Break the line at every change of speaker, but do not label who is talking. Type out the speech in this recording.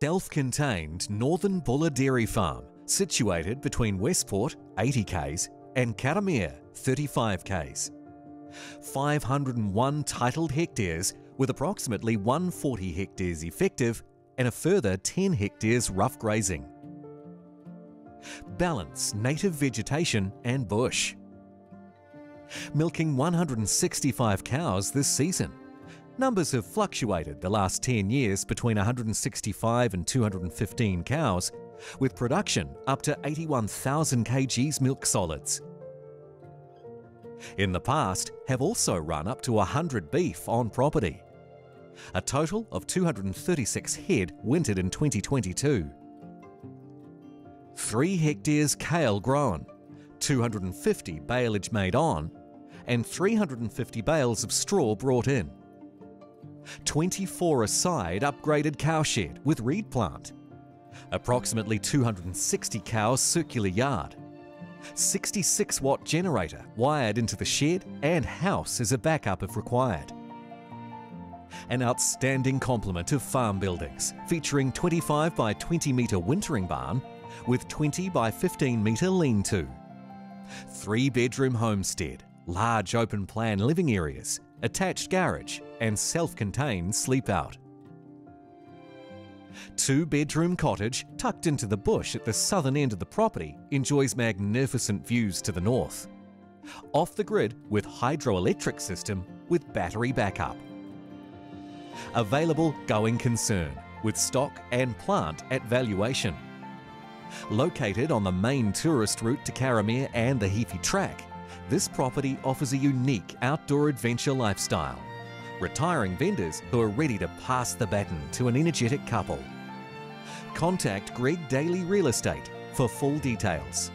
Self-contained Northern Buller Dairy Farm, situated between Westport, 80 k's, and Karamea, 35 k's. 501 titled hectares with approximately 140 hectares effective and a further 10 hectares rough grazing. Balance native vegetation and bush. Milking 165 cows this season. Numbers have fluctuated the last 10 years between 165 and 215 cows, with production up to 81,000 kgs milk solids. In the past, have also run up to 100 beef on property. A total of 236 head wintered in 2022. 3 hectares kale grown, 250 baleage made on, and 350 bales of straw brought in. 24 aside upgraded cowshed with reed plant. Approximately 260 cows circular yard. 66 watt generator wired into the shed and house as a backup if required. An outstanding complement of farm buildings featuring 25 by 20 metre wintering barn with 20 by 15 metre lean-to. Three bedroom homestead, large open plan living areas, attached garage and self-contained sleep out. Two bedroom cottage tucked into the bush at the southern end of the property enjoys magnificent views to the north. Off the grid with hydroelectric system with battery backup. Available going concern with stock and plant at valuation. Located on the main tourist route to Karamea and the Heaphy Track, this property offers a unique outdoor adventure lifestyle. Retiring vendors who are ready to pass the baton to an energetic couple. Contact Greg Daly Real Estate for full details.